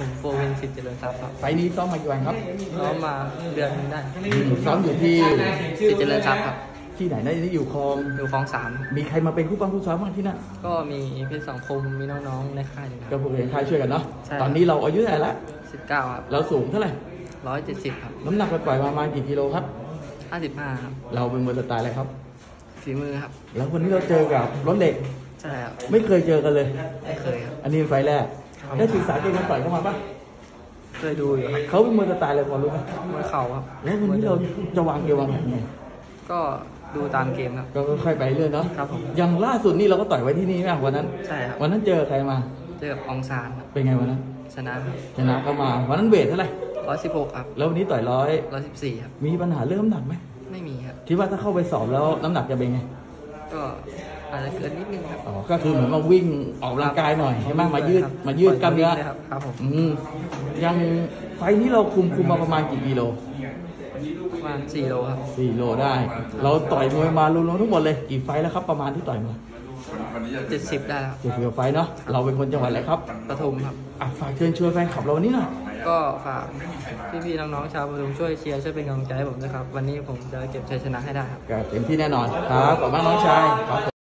ผมโฟวินสิทธิ์เจริญทรัพย์ครับไฟล์นี้ซ้อมมากี่วันครับซ้อมมาเดือนหนึงได้อืมซ้อมอยู่ที่สิทธิ์เจริญทรัพย์ครับที่ไหนนะที่อยู่คลองอยู่คลองสามมีใครมาเป็นคู่ปั้งคู่ซ้อมบ้างที่นั่นก็มีเพชรสังคมมีน้องๆในค่ายอยู่ก็พวกเองค่ายช่วยกันเนาะใช่ ตอนนี้เราอายุเท่าไหร่ละสิบเก้าครับเราสูงเท่าไหร่ร้อยเจ็ดสิบครับน้ำหนักปล่อยๆประมาณกี่กิโลครับ ห้าสิบห้าครับเราเป็นมวยสไตล์อะไรครับ ฝีมือครับ แล้ววันนี้เราเจอกับรถเหล็ก ใช่ครับไม่เคยเจอกันเลย ไม่เคยครับ อันนี้เป็นไฟล์แรก ได้ศึกษาเกมการต่อยเข้ามาปะเคยดูอยู่ครับเขาเป็นมวยสไตล์อะไรพอรู้ไหมมวยเข่าครับแล้ววันนี้เราจะวางเกมวางแผนไงก็ดูตามเกมครับก็ค่อยๆไปเรื่อยเนาะครับผมอย่างล่าสุดนี่เราก็ต่อยไว้ที่นี่ไหมวันนั้นใช่ครับวันนั้นเจอใครมาเจอกับอองซานครับเป็นไงวันนั้นชนะครับชนะเข้ามาวันนั้นเวทเท่าไหร่ร้อยสิบหกครับแล้ววันนี้ต่อยร้อยร้อยสิบสี่ครับมีปัญหาเรื่องน้ำหนักไหมไม่มีครับคิดว่าถ้าเข้าไปสอบแล้วน้ำหนักจะเป็นไง ก็ อาจจะเกินนิดนึงครับอ๋อก็คือเหมือนมาวิ่งออกกำลังกายหน่อยใช่ไหมมายืดครับมายืดกล้ามเนื้อลยครับครับผมอืมยังไฟล์นี้เราคุมคุมมาประมาณกี่กิโลประมาณสี่โลครับสี่โลได้ เราต่อยมวยมารวมๆทั้งหมดเลยกี่ไฟล์แล้วครับประมาณที่ต่อยมาเจ็ดสิบได้ครับเจ็ดสิบกว่าไฟล์เนาะเราเป็นคนจังหวัดอะไรครับปทุมครับอะฝากเชิญชวนแฟนคลับเราวันนี้หน่อยก็ฝากพี่ๆน้องๆชาวปทุมช่วยเชียร์ช่วยเป็นกำลังใจให้ผมด้วยครับ วันนี้ผมจะเก็บชัยชนะให้ได้ครับก็เต็มที่แน่นอนครับขอบคุณมากน้องชายครับ